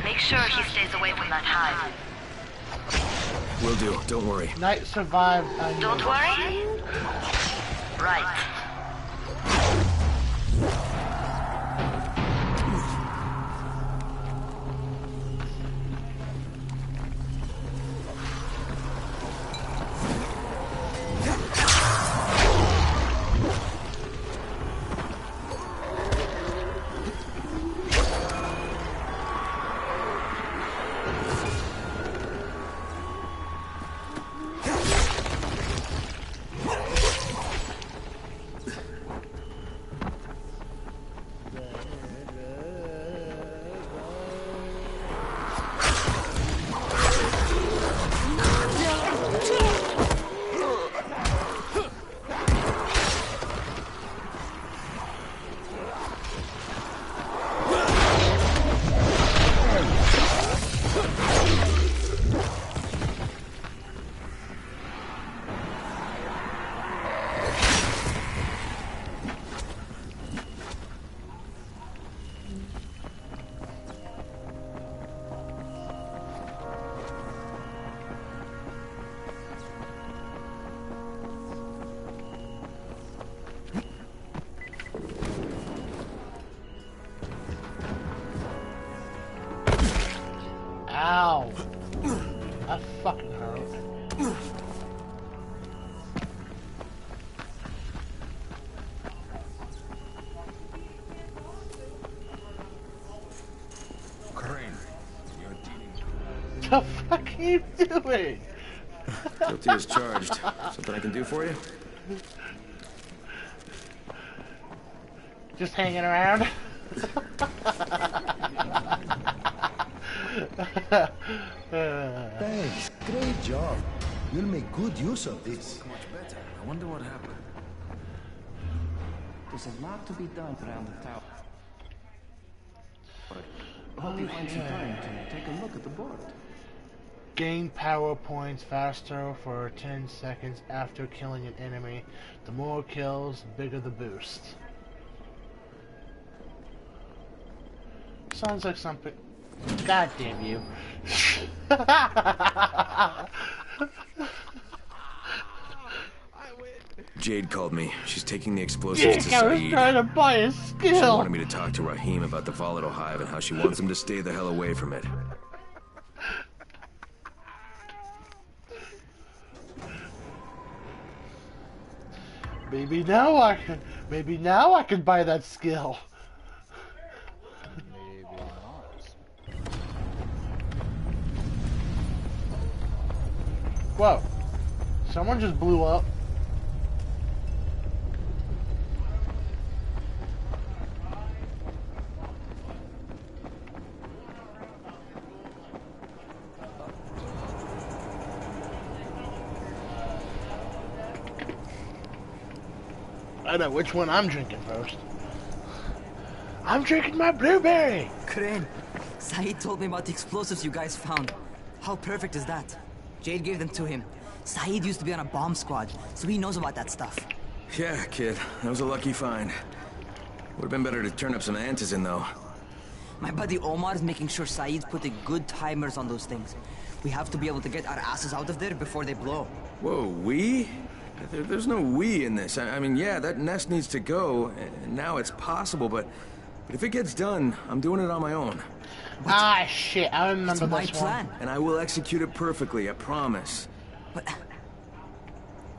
Make sure he stays away from that hive. Will do, don't worry. Knight survived. Don't worry. Right. Fuck are you doing? Guilty as charged. Something I can do for you? Just hanging around? Thanks. Great job. You'll make good use of this. Much better. I wonder what happened. There's a lot to be done around the tower. But I hope you find some time to take a look at the board. Gain power points faster for 10 seconds after killing an enemy. The more kills, the bigger the boost. Sounds like something. God damn you. Jade called me. She's taking the explosives to Dick, I was trying to buy a skill. She wanted me to talk to Rahim about the volatile hive and how she wants him to stay the hell away from it. Maybe now I can. Maybe now I can buy that skill. Maybe not. Whoa. Someone just blew up. I know which one I'm drinking first. I'm drinking my blueberry. Crane, Saeed told me about the explosives you guys found. How perfect is that? Jade gave them to him. Saeed used to be on a bomb squad, so he knows about that stuff. Yeah, kid. That was a lucky find. Would have been better to turn up some antizin, though. My buddy Omar is making sure Saeed's putting good timers on those things. We have to be able to get our asses out of there before they blow. Whoa, we? There, there's no we in this. I, I mean, yeah, that nest needs to go, and now it's possible, but, but if it gets done, I'm doing it on my own. Ah, shit, I remember It's my this plan. one. And I will execute it perfectly, I promise. But...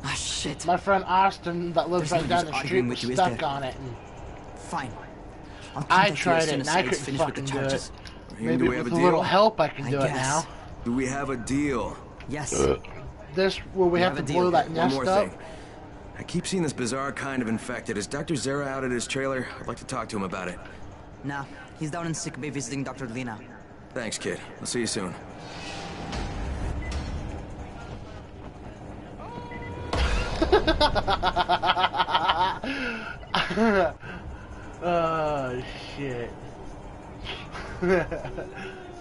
Ah, shit. My friend Austin that lives There's right no down the street arguing was you, is stuck on it. And Fine. I'll I contact you tried it and I couldn't finished with the fucking do it. Maybe do we have with a a deal? little help I can I do it now. Do we have a deal? Yes. This where we, We have, have to a deal. blow that One nest more up. thing. I keep seeing this bizarre kind of infected. Is Dr. Zere out at his trailer? I'd like to talk to him about it. Nah, he's down in sick bay visiting Dr. Lena. Thanks, kid. I'll see you soon. [LAUGHS] oh shit. [LAUGHS]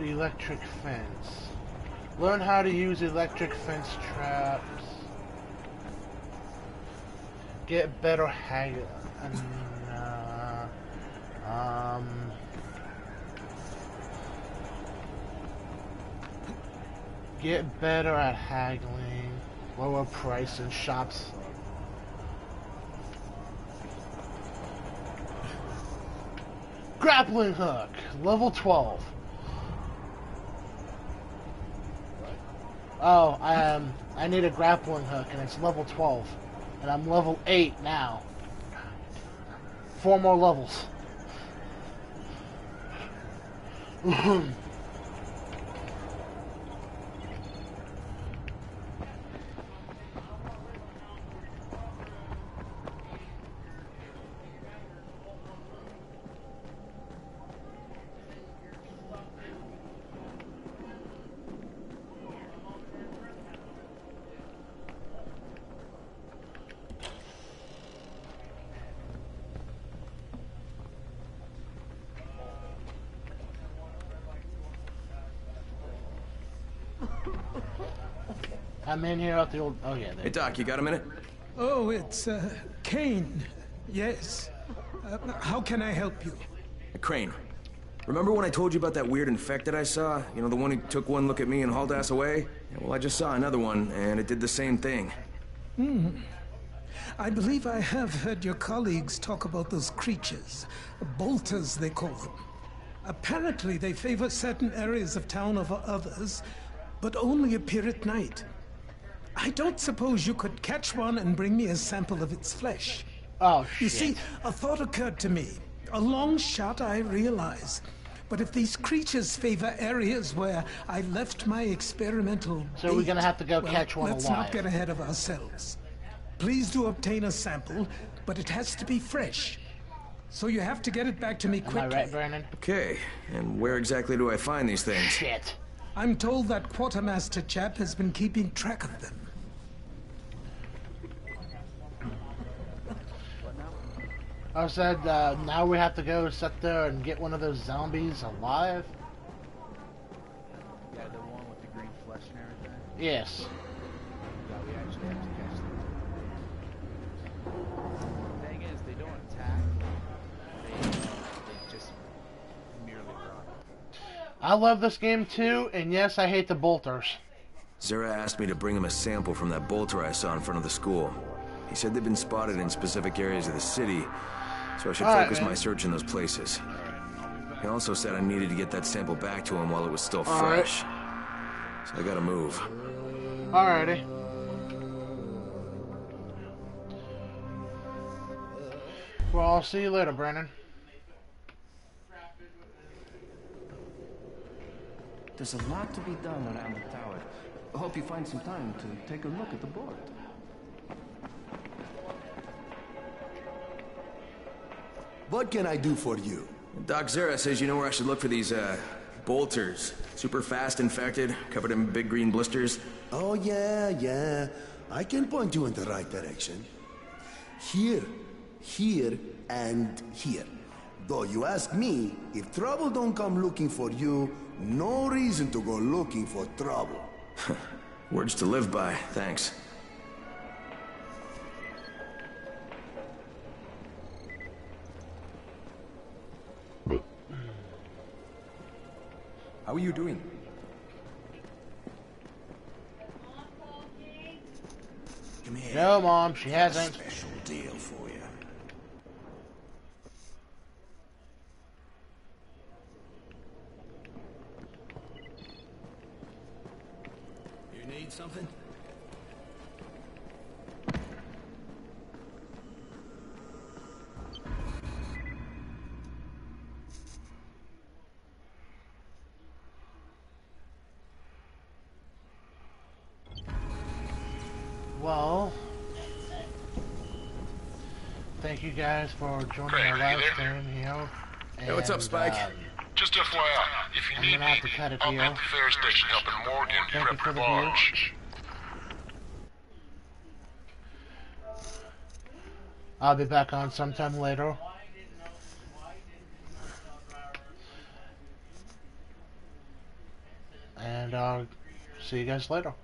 electric fence. Learn how to use electric fence traps. Get better hag. Uh, um. Get better at haggling. Lower price in shops. Grappling hook, level 12. Oh, um, I need a grappling hook, and it's level 12. And I'm level 8 now. Four more levels. [CLEARS THROAT] I'm in here at the old. Oh, yeah. Hey, Doc, you got a minute? Oh, it's, uh, Kane. Yes. Uh, how can I help you? Hey, Crane. Remember when I told you about that weird infected I saw? You know, the one who took one look at me and hauled ass away? Yeah, well, I just saw another one, and it did the same thing. Hmm. I believe I have heard your colleagues talk about those creatures. Bolters, they call them. Apparently, they favor certain areas of town over others, but only appear at night. I don't suppose you could catch one and bring me a sample of its flesh. Oh, You see, a thought occurred to me. A long shot, I realize. But if these creatures favor areas where I left my experimental So we're gonna have to go well, catch one let's alive. not get ahead of ourselves. Please do obtain a sample, but it has to be fresh. So you have to get it back to me Am I quickly. right, Brandon? Okay, and where exactly do I find these things? Shit. I'm told that quartermaster chap has been keeping track of them. I said, uh, now we have to go sit there and get one of those zombies alive? Yeah, the one with the green flesh and everything. Yes. Yeah, we actually have to catch them. The thing is, they don't attack. They, uh, they just merely run. I love this game too, and yes, I hate the bolters. Zere asked me to bring him a sample from that bolter I saw in front of the school. He said they've been spotted in specific areas of the city, so I should All right, focus man. my search in those places. He also said I needed to get that sample back to him while it was still All right. fresh. So I gotta move. Alrighty. Well, I'll see you later, Brandon. There's a lot to be done around the tower. I hope you find some time to take a look at the board. What can I do for you? Doc Zere says you know where I should look for these, uh, bolters. Super fast infected, covered in big green blisters. Oh, yeah, yeah. I can point you in the right direction. Here, here, and here. Though you ask me, if trouble don't come looking for you, no reason to go looking for trouble. [LAUGHS] Words to live by, thanks. How are you doing? Come here. No, Mom, she hasn't. Special deal for you. You need something? Well, thank you guys for joining Craig, our are you live stream here. Hey, what's up, Spike? um, Just FYI, if you I'm need me, have to cut it I'll be at the fair station helping Morgan Thank you prep for her the barge. I'll be back on sometime later. And uh, see you guys later.